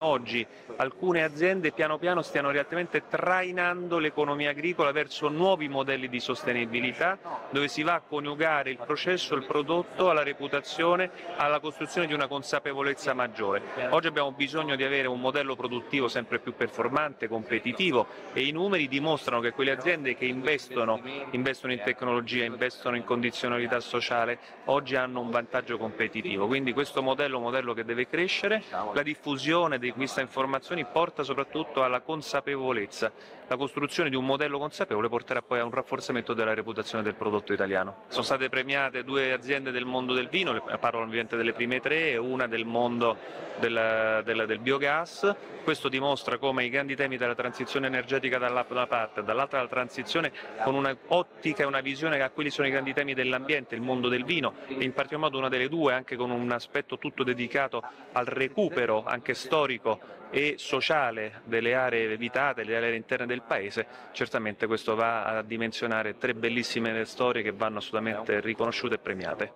Oggi alcune aziende piano piano stiano realmente trainando l'economia agricola verso nuovi modelli di sostenibilità dove si va a coniugare il processo, il prodotto alla reputazione, alla costruzione di una consapevolezza maggiore. Oggi abbiamo bisogno di avere un modello produttivo sempre più performante, competitivo e i numeri dimostrano che quelle aziende che investono, investono in tecnologia, investono in condizionalità sociale, oggi hanno un vantaggio competitivo. Quindi questo modello è un modello che deve crescere, la diffusione di questa informazioni porta soprattutto alla consapevolezza. La costruzione di un modello consapevole porterà poi a un rafforzamento della reputazione del prodotto italiano. Sono state premiate due aziende del mondo del vino, parlo ovviamente delle prime tre e una del mondo del, del, del biogas. Questo dimostra come i grandi temi della transizione energetica da una parte dall'altra la transizione con un'ottica e una visione a quelli sono i grandi temi dell'ambiente, il mondo del vino e in particolar modo una delle due anche con un aspetto tutto dedicato al recupero anche storico e sociale delle aree evitate, delle aree interne del paese, certamente questo va a dimensionare tre bellissime storie che vanno assolutamente riconosciute e premiate.